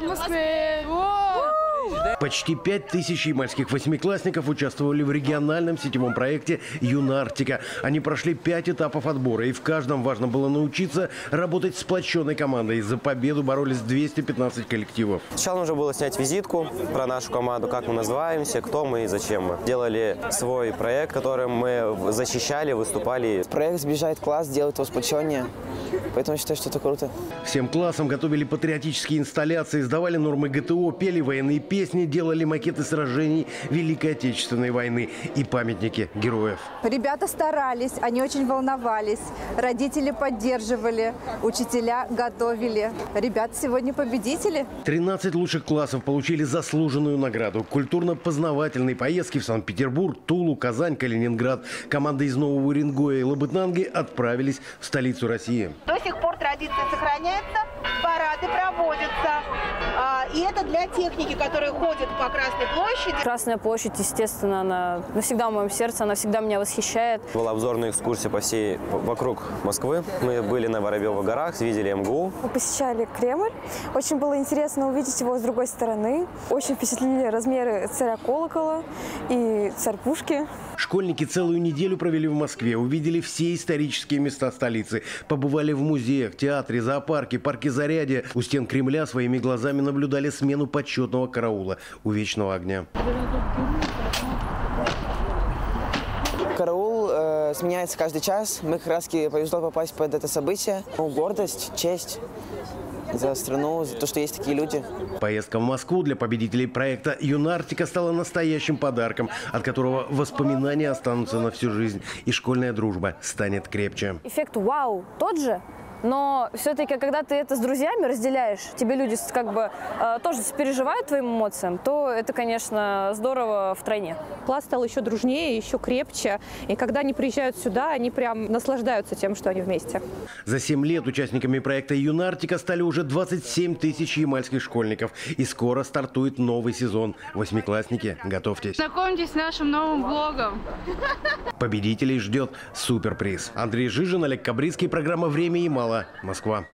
я в Москве. Почти пять тысяч ямальских восьмиклассников участвовали в региональном сетевом проекте «Юнартика». Они прошли пять этапов отбора, и в каждом важно было научиться работать сплоченной командой. За победу боролись 215 коллективов. Сначала нужно было снять визитку про нашу команду, как мы называемся, кто мы и зачем мы. Делали свой проект, которым мы защищали, выступали. Проект сближает класс, делает его сплоченнее. Поэтому считаю, что это круто. Всем классам готовили патриотические инсталляции, сдавали нормы ГТО, пели военные песни, делали макеты сражений Великой Отечественной войны и памятники героев. Ребята старались, они очень волновались, родители поддерживали, учителя готовили. Ребята сегодня победители. 13 лучших классов получили заслуженную награду. Культурно-познавательные поездки в Санкт-Петербург, Тулу, Казань, Калининград. Команда из Нового Уренгоя и Лабытнанги отправились в столицу России. До сих пор традиция сохраняется, парады проводятся. И это для техники, которая ходит по Красной площади. Красная площадь, естественно, она навсегда в моем сердце, она всегда меня восхищает. Была обзорная экскурсия по всей, вокруг Москвы. Мы были на Воробьевых горах, видели МГУ. Мы посещали Кремль. Очень было интересно увидеть его с другой стороны. Очень впечатлили размеры царя колокола и царь пушки. Школьники целую неделю провели в Москве, увидели все исторические места столицы. Побывали в музеях, театре, зоопарке, парке Зарядье. У стен Кремля своими глазами наблюдали смену почетного караула у Вечного огня. Караул э, сменяется каждый час. Мы как раз повезло попасть под это событие. Ну, гордость, честь за страну, за то, что есть такие люди. Поездка в Москву для победителей проекта «Юнартика» стала настоящим подарком, от которого воспоминания останутся на всю жизнь, и школьная дружба станет крепче. Эффект вау тот же, но все-таки, когда ты это с друзьями разделяешь, тебе люди как бы э, тоже сопереживают твоим эмоциям, то это, конечно, здорово втройне. Класс стал еще дружнее, еще крепче. И когда они приезжают сюда, они прям наслаждаются тем, что они вместе. За 7 лет участниками проекта «Юнартика» стали уже 27 тысяч ямальских школьников. И скоро стартует новый сезон. Восьмиклассники, готовьтесь. Знакомьтесь с нашим новым блогом. Победителей ждет суперприз. Андрей Жижин, Олег Кабрицкий. Программа «Время и мало». Москва.